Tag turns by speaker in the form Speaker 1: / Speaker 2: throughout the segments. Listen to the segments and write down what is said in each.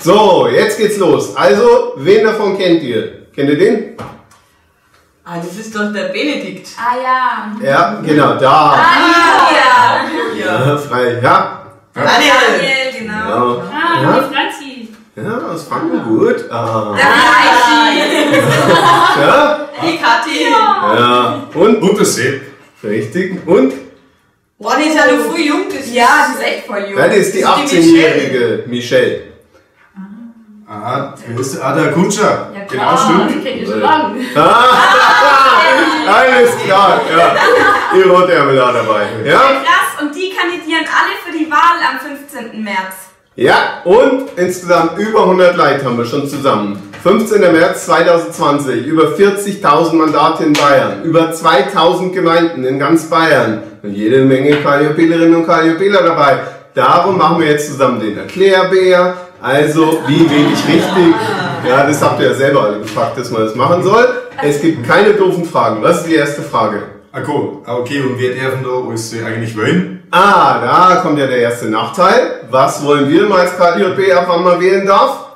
Speaker 1: So, jetzt geht's los. Also, wen davon kennt ihr? Kennt ihr den?
Speaker 2: Ah, das ist doch der Benedikt.
Speaker 3: Ah ja.
Speaker 1: Ja, genau, da.
Speaker 3: Ah, ja.
Speaker 1: Ja, frei. Ja.
Speaker 2: Daniel.
Speaker 3: Daniel, genau.
Speaker 1: Ja,
Speaker 4: Ah,
Speaker 1: Ja.
Speaker 4: die Franzi.
Speaker 1: ja aus Franken gut. Ah.
Speaker 3: Der Fleischi.
Speaker 1: Ja,
Speaker 2: Die Kathi.
Speaker 1: ja. Und?
Speaker 5: Und der Sepp.
Speaker 1: Richtig. Und?
Speaker 2: Boah, die ist ja noch voll jung. Das
Speaker 3: Ja, die ist echt voll jung.
Speaker 1: Ja, das ist die
Speaker 2: Das ist die
Speaker 1: 18-jährige Michelle.
Speaker 5: Aha, wer ist ah, der Kutscher.
Speaker 4: Ja
Speaker 5: genau, stimmt.
Speaker 4: die kennt ihr schon lange.
Speaker 1: Alles klar, ja. Die Rotärmel da dabei. Ja?
Speaker 3: Krass, und die kandidieren alle für die Wahl am 15. März.
Speaker 1: Ja, und insgesamt über 100 Leute haben wir schon zusammen. 15. März 2020, über 40.000 Mandate in Bayern, über 2.000 Gemeinden in ganz Bayern und jede Menge Kalliopilerinnen und Kalliopiler dabei. Darum machen wir jetzt zusammen den Erklärbär. Also, wie wenig richtig? Ja, das habt ihr ja selber alle gefragt, dass man das machen soll. Es gibt keine doofen Fragen. Was ist die erste Frage?
Speaker 5: Ah, cool. Ah, okay, und wer darf denn da alles äh, eigentlich wählen?
Speaker 1: Ah, da kommt ja der erste Nachteil. Was wollen wir mal als KJB ab, wann man wählen darf?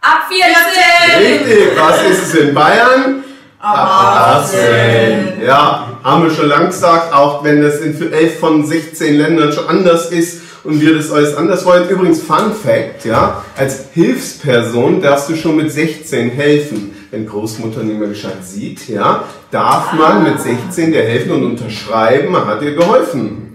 Speaker 3: Ab 14!
Speaker 1: Richtig, was ist es in Bayern? Ab 18. Ja, haben wir schon lang gesagt, auch wenn das in 11 von 16 Ländern schon anders ist und wir das alles anders wollen. Übrigens, Fun Fact, ja, als Hilfsperson darfst du schon mit 16 helfen. Wenn Großmutter nicht mehr gescheit sieht, ja, darf man mit 16 der helfen und unterschreiben, man hat ihr geholfen.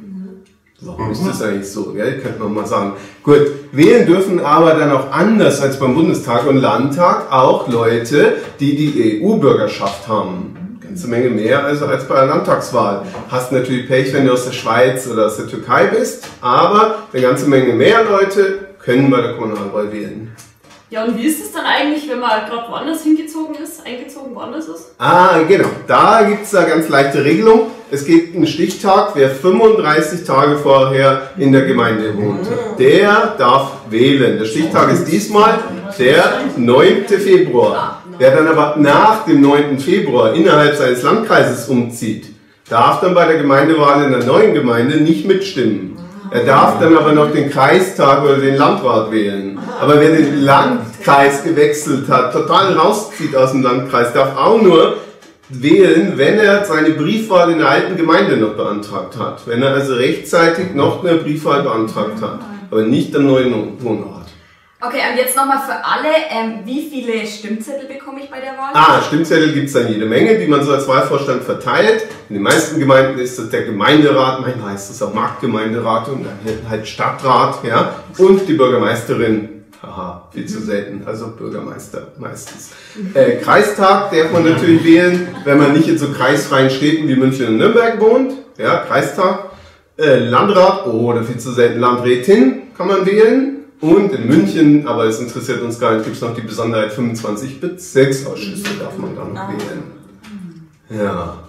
Speaker 1: Warum ist das eigentlich so? Gell? Könnte man mal sagen. Gut, wählen dürfen aber dann auch anders als beim Bundestag und Landtag auch Leute, die die EU-Bürgerschaft haben. Ganze Menge mehr also als bei der Landtagswahl. Hast natürlich Pech, wenn du aus der Schweiz oder aus der Türkei bist, aber eine ganze Menge mehr Leute können bei der Kommunalwahl wählen.
Speaker 4: Ja, und wie ist es dann eigentlich, wenn man gerade woanders hingezogen ist, eingezogen woanders ist?
Speaker 1: Ah, genau. Da gibt's eine ganz leichte Regelung. Es gibt einen Stichtag, wer 35 Tage vorher in der Gemeinde wohnt. Der darf wählen. Der Stichtag ist diesmal der 9. Februar. Wer dann aber nach dem 9. Februar innerhalb seines Landkreises umzieht, darf dann bei der Gemeindewahl in der neuen Gemeinde nicht mitstimmen. Er darf dann aber noch den Kreistag oder den Landrat wählen. Aber wer den Landkreis gewechselt hat, total rauszieht aus dem Landkreis, darf auch nur wählen, wenn er seine Briefwahl in der alten Gemeinde noch beantragt hat. Wenn er also rechtzeitig noch eine Briefwahl beantragt hat, aber nicht am neuen Wohnort.
Speaker 3: Okay, und jetzt nochmal für alle, ähm, wie viele Stimmzettel bekomme ich bei der Wahl?
Speaker 1: Ah, Stimmzettel gibt's dann jede Menge, die man so als Wahlvorstand verteilt. In den meisten Gemeinden ist das der Gemeinderat, manchmal heißt es auch Marktgemeinderat und dann halt Stadtrat, ja, und die Bürgermeisterin. Haha, viel zu selten, also Bürgermeister meistens. Äh, Kreistag darf man natürlich wählen, wenn man nicht in so kreisfreien Städten wie München und Nürnberg wohnt. Ja, Kreistag. Äh, Landrat oder viel zu selten Landrätin kann man wählen. Und in München, aber es interessiert uns gar nicht, gibt es noch die Besonderheit 25 Bezirksausschüsse darf man dann noch wählen. Ja.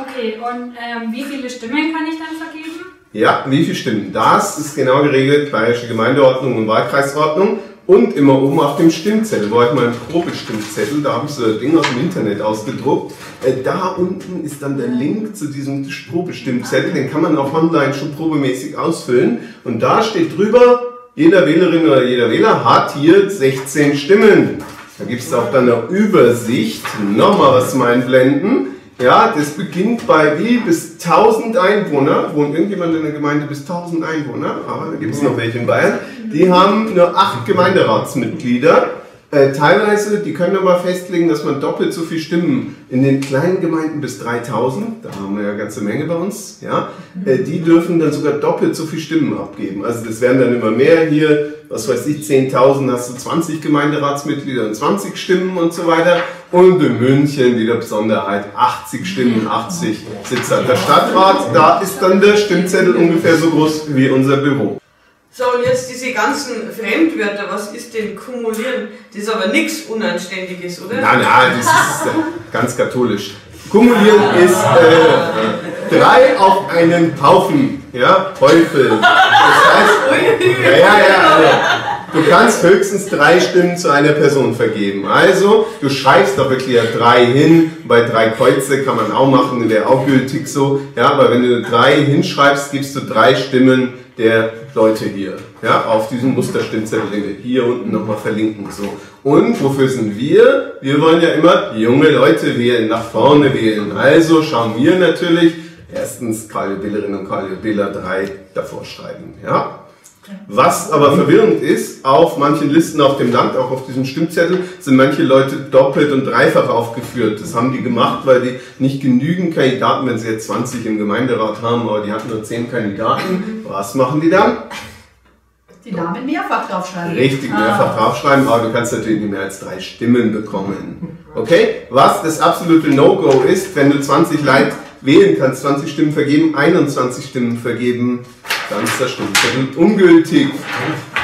Speaker 4: Okay, und ähm, wie viele Stimmen kann ich dann vergeben?
Speaker 1: Ja, wie viele Stimmen? Das ist genau geregelt, Bayerische Gemeindeordnung und Wahlkreisordnung. Und immer oben auf dem Stimmzettel, wo ich mal einen Probestimmzettel, da habe ich so ein Ding aus dem Internet ausgedruckt. Äh, da unten ist dann der Link zu diesem Probestimmzettel, den kann man auch online schon probemäßig ausfüllen. Und da steht drüber, jeder Wählerin oder jeder Wähler hat hier 16 Stimmen. Da gibt es auch dann eine Übersicht, nochmal was zum Einblenden. Ja, das beginnt bei wie bis 1000 Einwohner. Wohnt irgendjemand in der Gemeinde bis 1000 Einwohner? Aber da gibt es noch welche in Bayern. Die haben nur acht Gemeinderatsmitglieder. Äh, teilweise, die können aber festlegen, dass man doppelt so viel Stimmen in den kleinen Gemeinden bis 3000, da haben wir ja eine ganze Menge bei uns, ja, äh, die dürfen dann sogar doppelt so viel Stimmen abgeben. Also das werden dann immer mehr hier, was weiß ich, 10.000 hast du 20 Gemeinderatsmitglieder und 20 Stimmen und so weiter. Und in München wieder Besonderheit, 80 Stimmen, 80 Sitzer. Der Stadtrat, da ist dann der Stimmzettel ungefähr so groß wie unser Büro.
Speaker 2: So, und jetzt diese ganzen Fremdwörter, was ist denn kumulieren? Das ist aber nichts Unanständiges, oder?
Speaker 1: Nein, nein, das ist äh, ganz katholisch. Kumulieren ist äh, drei auf einen Haufen, ja, Häufel. Das heißt, ja, ja, ja, also, du kannst höchstens drei Stimmen zu einer Person vergeben. Also, du schreibst doch wirklich drei hin. Bei drei Kreuze kann man auch machen, wäre auch gültig so. Ja, aber wenn du drei hinschreibst, gibst du drei Stimmen der Leute hier. Ja, auf diesem Musterstimmzettel, den wir hier unten nochmal verlinken. So. Und wofür sind wir? Wir wollen ja immer junge Leute wählen, nach vorne wählen. Also schauen wir natürlich erstens Carlo Billerin und Carlo Biller 3 davor schreiben. Ja? Was aber verwirrend ist, auf manchen Listen auf dem Land, auch auf diesem Stimmzettel, sind manche Leute doppelt und dreifach aufgeführt. Das haben die gemacht, weil die nicht genügend Kandidaten, wenn sie jetzt 20 im Gemeinderat haben, aber die hatten nur 10 Kandidaten. Was machen die dann?
Speaker 6: Die Namen mehrfach draufschreiben.
Speaker 1: Richtig, mehrfach draufschreiben, aber du kannst natürlich nicht mehr als drei Stimmen bekommen. Okay? Was das absolute No-Go ist, wenn du 20 Leute wählen kannst, 20 Stimmen vergeben, 21 Stimmen vergeben, dann ist das Stimmzettel ungültig.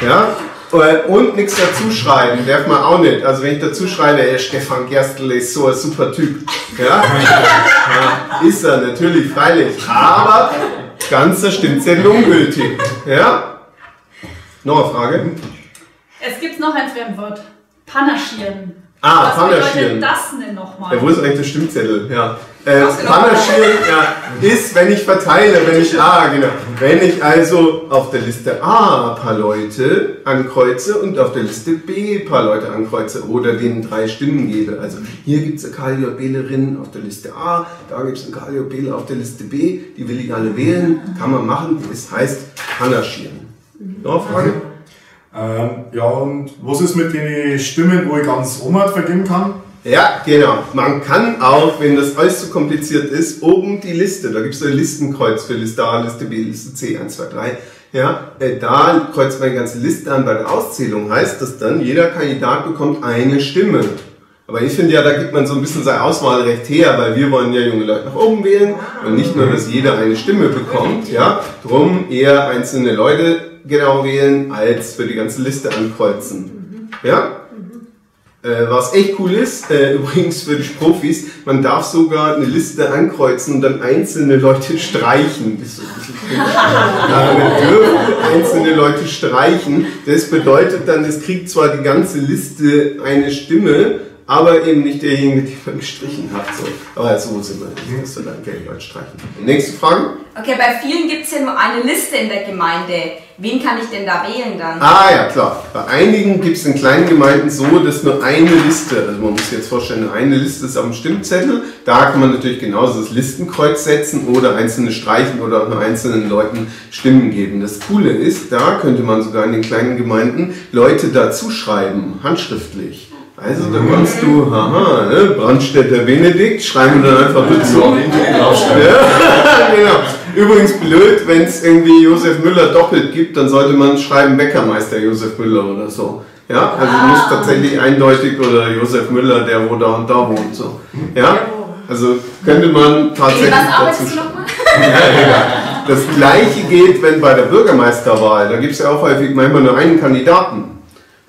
Speaker 1: Ja? Und nichts dazu schreiben, darf man auch nicht. Also wenn ich dazu schreibe, ey, Stefan Gerstl ist so ein super Typ. Ja? ja ist er, natürlich, freilich. Aber ganzer Stimmzettel ungültig. Ja? Noch eine Frage?
Speaker 6: Es gibt noch ein Fremdwort. Panaschieren.
Speaker 1: Ah,
Speaker 6: Was
Speaker 1: Panaschieren.
Speaker 6: bedeutet das denn nochmal?
Speaker 1: Ja, wo ist eigentlich der Stimmzettel? Ja. Äh, Panaschieren ja, ist, wenn ich verteile, wenn ich, ah, genau. Wenn ich also auf der Liste A ein paar Leute ankreuze und auf der Liste B ein paar Leute ankreuze oder denen drei Stimmen gebe. Also hier gibt es eine Kaliobelerin auf der Liste A, da gibt es eine Kaliobele auf der Liste B, die will ich alle wählen, kann man machen, das heißt Panaschieren. Noch eine Frage?
Speaker 5: Ähm, ja, und was ist mit den Stimmen, wo ich ganz Oma vergeben kann?
Speaker 1: Ja, genau. Man kann auch, wenn das alles zu kompliziert ist, oben die Liste, da gibt es ein Listenkreuz für Liste A, Liste B, Liste C, 1, 2, 3. Ja, äh, da kreuzt man die ganze Liste an. Bei der Auszählung heißt das dann, jeder Kandidat bekommt eine Stimme. Aber ich finde ja, da gibt man so ein bisschen sein Auswahlrecht her, weil wir wollen ja junge Leute nach oben wählen und nicht nur, dass jeder eine Stimme bekommt. Ja, drum eher einzelne Leute genau wählen, als für die ganze Liste ankreuzen. Ja? Äh, was echt cool ist, äh, übrigens für die Profis, man darf sogar eine Liste ankreuzen und dann einzelne Leute streichen. Das so ja, wir dürfen einzelne Leute streichen. Das bedeutet dann, es kriegt zwar die ganze Liste eine Stimme, aber eben nicht derjenige, den man gestrichen hat. So. Aber so sind wir nicht. Musst du dann gerne Leute streichen. Nächste Frage?
Speaker 3: Okay, bei vielen gibt es ja nur eine Liste in der Gemeinde. Wen kann ich denn da wählen dann?
Speaker 1: Ah ja, klar. Bei einigen gibt es in kleinen Gemeinden so, dass nur eine Liste, also man muss sich jetzt vorstellen, nur eine Liste ist auf dem Stimmzettel. Da kann man natürlich genauso das Listenkreuz setzen oder einzelne streichen oder auch nur einzelnen Leuten Stimmen geben. Das Coole ist, da könnte man sogar in den kleinen Gemeinden Leute dazu schreiben, handschriftlich. Also da kannst du, haha, ne, Brandstätter Benedikt, schreiben wir dann einfach dazu. Ja, genau. Übrigens blöd, wenn es irgendwie Josef Müller doppelt gibt, dann sollte man schreiben Bäckermeister Josef Müller oder so. Ja, also
Speaker 3: Ah.
Speaker 1: muss tatsächlich eindeutig oder Josef Müller, der wo da und da wohnt. So. Ja, also könnte man tatsächlich
Speaker 3: was
Speaker 1: dazu
Speaker 3: du
Speaker 1: schreiben.
Speaker 3: nochmal?
Speaker 1: Ja, egal. Das gleiche geht, wenn bei der Bürgermeisterwahl, da gibt es ja auch häufig manchmal nur einen Kandidaten.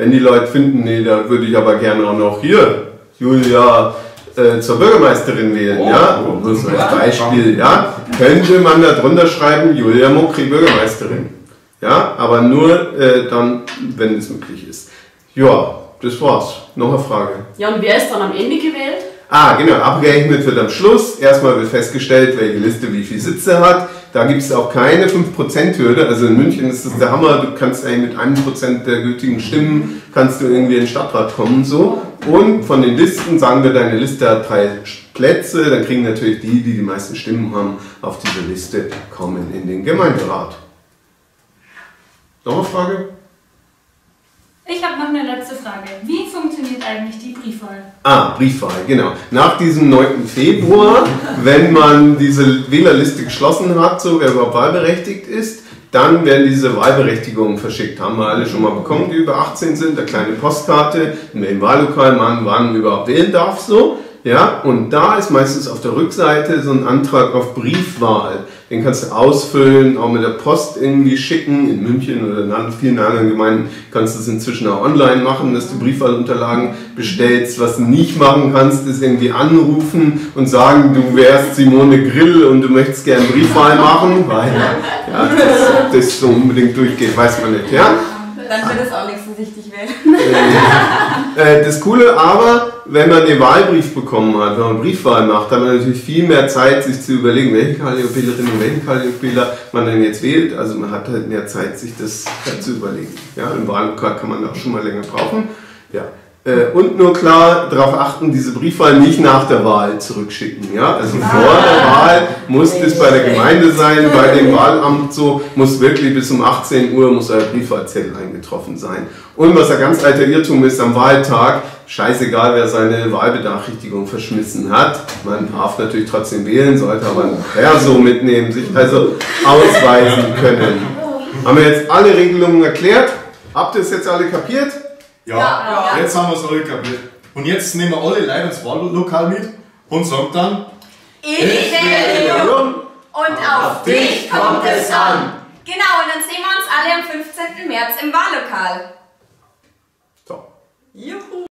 Speaker 1: Wenn die Leute finden, nee, da würde ich aber gerne auch noch hier Julia äh, zur Bürgermeisterin wählen, ja, nur so als Beispiel, ja, könnte man da drunter schreiben, Julia Mokri Bürgermeisterin. Ja, aber nur äh, dann, wenn es möglich ist. Ja, das war's. Noch eine Frage.
Speaker 4: Ja, und wer ist dann am Ende gewählt?
Speaker 1: Ah, genau, abgerechnet wird am Schluss. Erstmal wird festgestellt, welche Liste wie viele Sitze hat. Da gibt es auch keine 5%-Hürde. Also in München ist das der Hammer. Du kannst eigentlich mit 1% der gültigen Stimmen kannst du irgendwie in den Stadtrat kommen. So. Und von den Listen, sagen wir, deine Liste hat drei Plätze, dann kriegen natürlich die, die die meisten Stimmen haben, auf diese Liste kommen in den Gemeinderat. Noch eine Frage?
Speaker 7: Ich habe noch eine letzte Frage. Wie funktioniert eigentlich die Briefwahl?
Speaker 1: Ah, Briefwahl, genau. Nach diesem 9. Februar, wenn man diese Wählerliste geschlossen hat, so wer überhaupt wahlberechtigt ist, dann werden diese Wahlberechtigungen verschickt. Haben wir alle schon mal bekommen, die über 18 sind, eine kleine Postkarte, in welchem Wahllokal man wann überhaupt wählen darf, so. Ja, und da ist meistens auf der Rückseite so ein Antrag auf Briefwahl. Den kannst du ausfüllen, auch mit der Post irgendwie schicken. In München oder in vielen anderen Gemeinden kannst du es inzwischen auch online machen, dass du Briefwahlunterlagen bestellst. Was du nicht machen kannst, ist irgendwie anrufen und sagen, du wärst Simone Grill und du möchtest gerne Briefwahl machen, weil ja, das, das so unbedingt durchgeht, weiß man nicht. Ja?
Speaker 3: Dann wird es auch nichts so richtig
Speaker 1: Äh, das Coole aber, wenn man den Wahlbrief bekommen hat, wenn man Briefwahl macht, hat man natürlich viel mehr Zeit, sich zu überlegen, welche Calliopeelerin und welchen Calliopeler man denn jetzt wählt. Also man hat halt mehr Zeit, sich das zu überlegen. Ja, Im Wahllokal kann man auch schon mal länger brauchen. Ja. Äh, Und nur klar darauf achten, diese Briefwahl nicht nach der Wahl zurückschicken. Ja? Also vor der Wahl muss das bei der Gemeinde sein, bei dem Wahlamt so, muss wirklich bis um 18 Uhr muss euer Briefwahlzettel eingetroffen sein. Und was ein ganz alter Irrtum ist am Wahltag, scheißegal wer seine Wahlbenachrichtigung verschmissen hat, man darf natürlich trotzdem wählen, sollte aber ein Perso mitnehmen, sich also ausweisen können. Haben wir jetzt alle Regelungen erklärt? Habt ihr es jetzt alle kapiert?
Speaker 5: Ja, jetzt haben wir es alle kapiert. Und jetzt nehmen wir alle Leute ins Wahllokal mit und sagen dann,
Speaker 3: Ich wähle Jung und auf dich kommt es an. Genau, und dann sehen wir uns alle am 15. März im Wahllokal.
Speaker 1: So.
Speaker 2: Juhu!